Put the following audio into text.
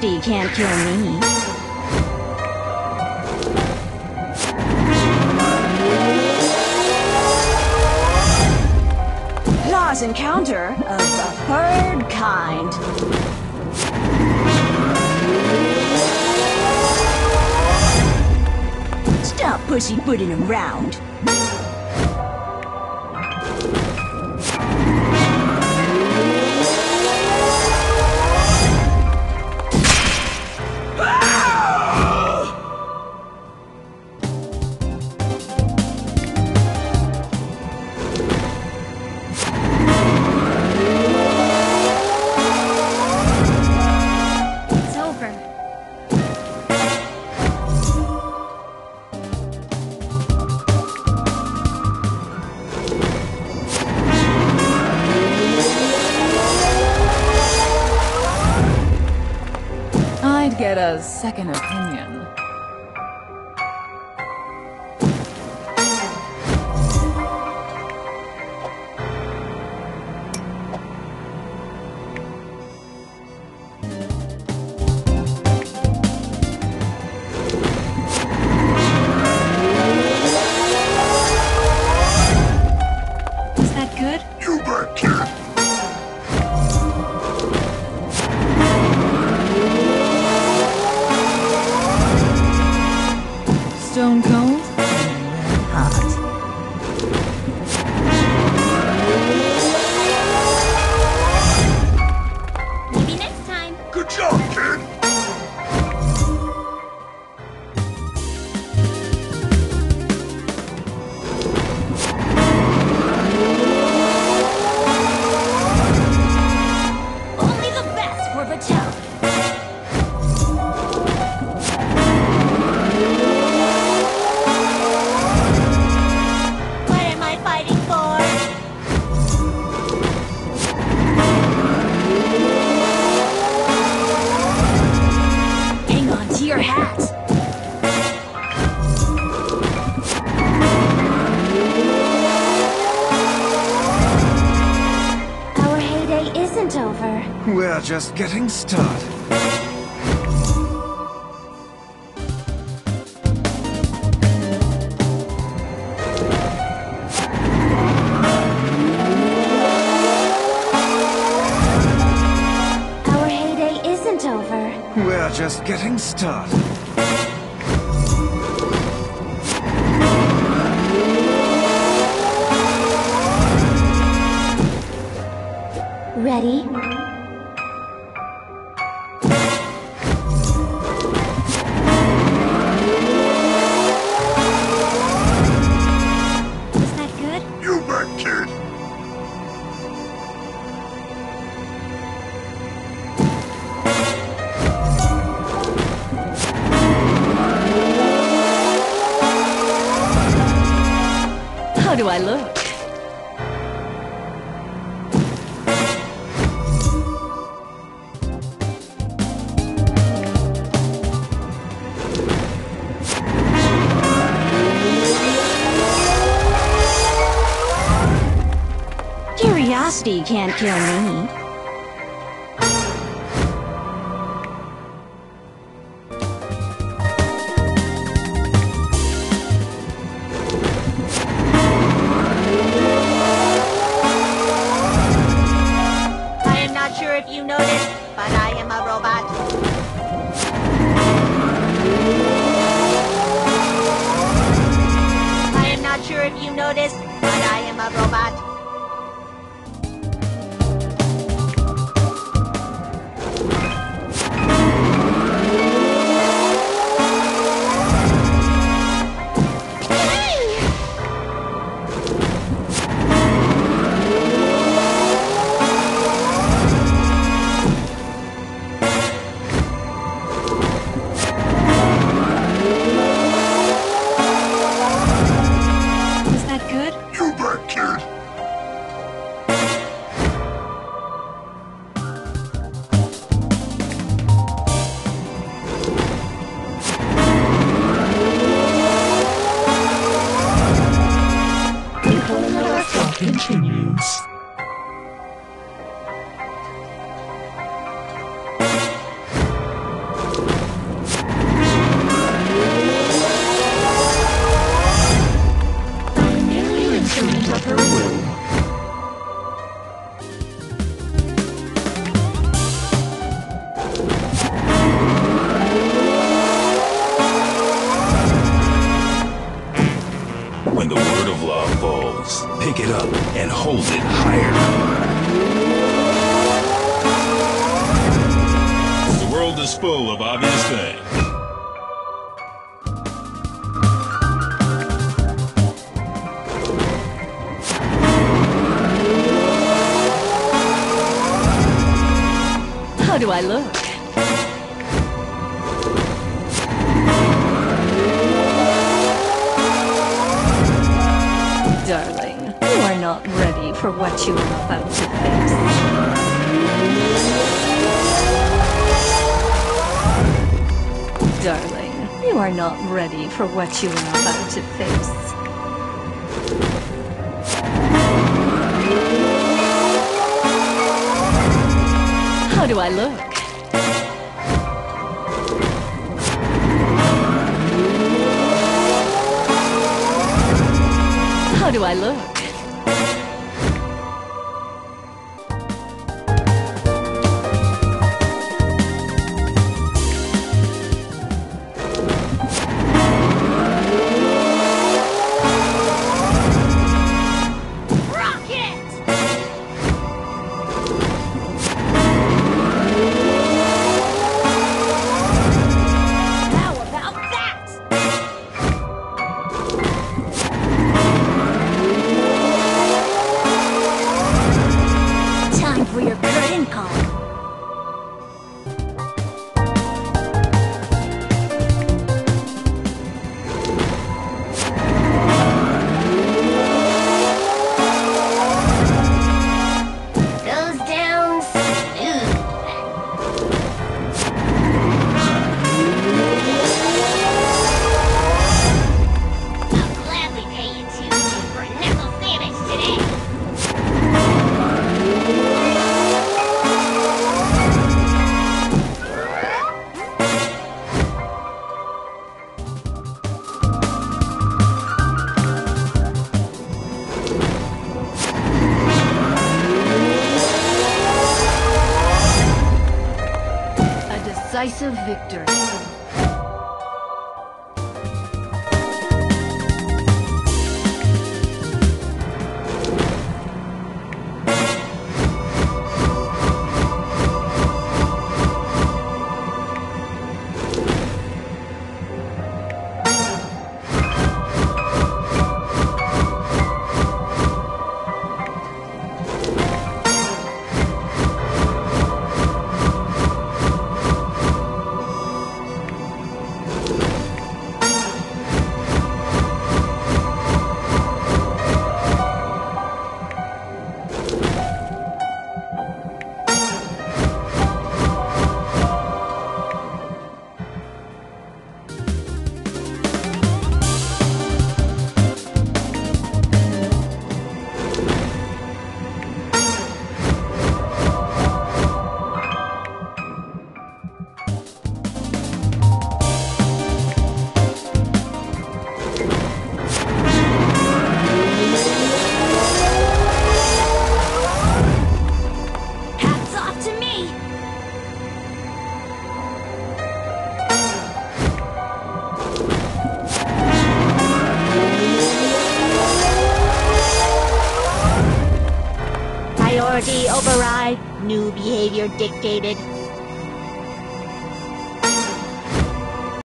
can't kill me. Lost encounter of the third kind. Stop pussyfooting around. I'd get a second opinion. Hang on to your hat. Just getting started. Our heyday isn't over. We're just getting started. Ready? Do I look? Curiosity can't kill me. Sure if you noticed, but I am a robot. Falls. Pick it up and hold it higher. The world is full of obvious things. How do I look? Not ready for what you are about to face. Darling, you are not ready for what you are about to face. How do I look? How do I look? Victory. Priority override. New behavior dictated.